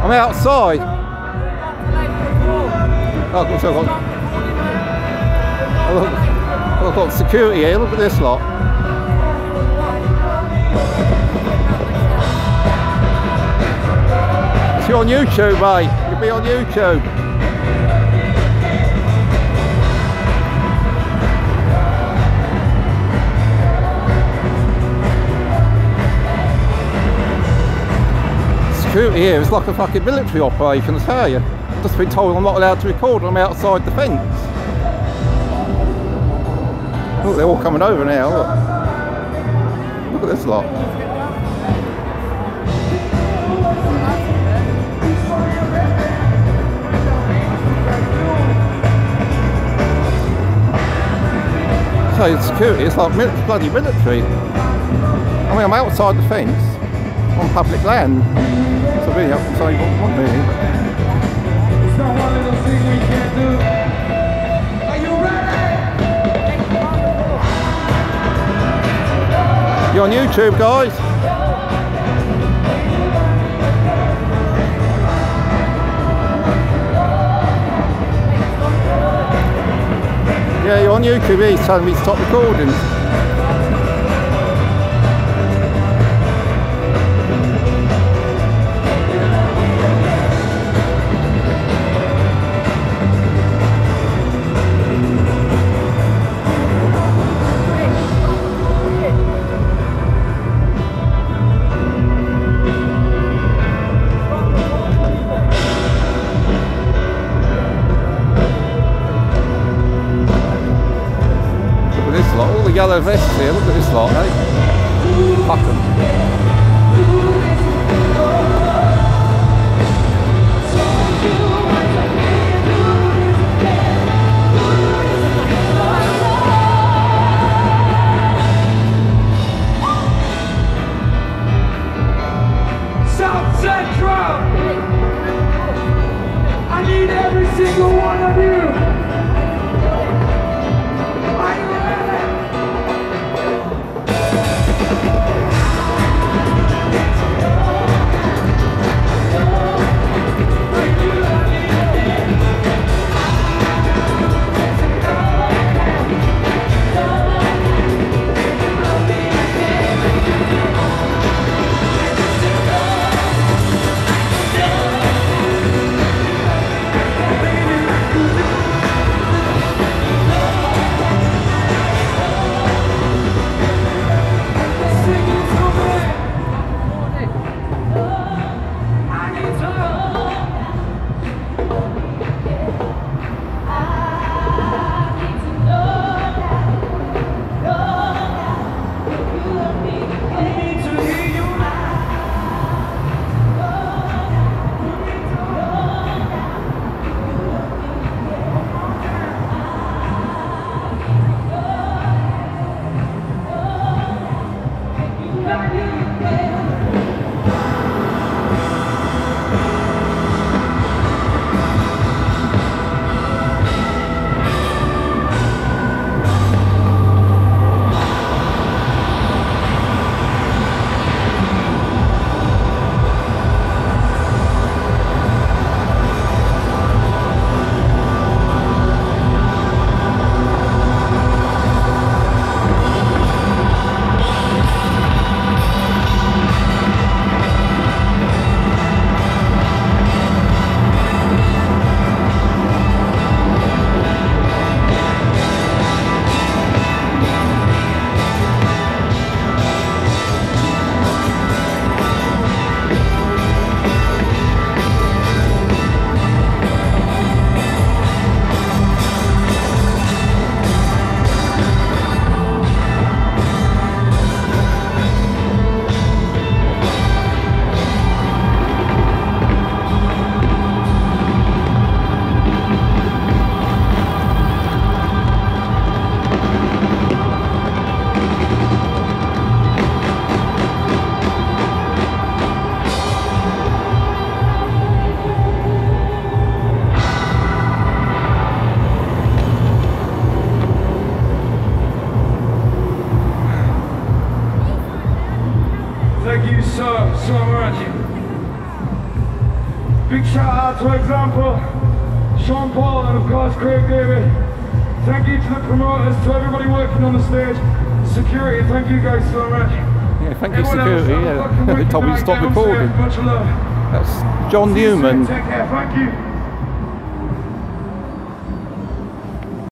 I'm outside. Oh, I've got, oh, look, I've got security here. Look at this lot. It's on YouTube, mate. You'll be on YouTube. Security here is like a fucking military operation, I tell you. I've just been told I'm not allowed to record I'm outside the fence. Look, they're all coming over now, look. Look at this lot. So security, it's like bloody military. I mean, I'm outside the fence on public land to be. I can what I want really. We do. You ready? You're on YouTube, guys. Yeah, you're on YouTube. He's telling me to stop recording. Yellow vests here. Look at this lot, eh? Fuck them. you so, so much. Big shout out, to example, Sean Paul and of course Craig David. Thank you to the promoters, to everybody working on the stage. Security, thank you guys so much. Yeah, thank you security. Else, yeah, they told me to stop recording. That's John Newman. Take care, thank you.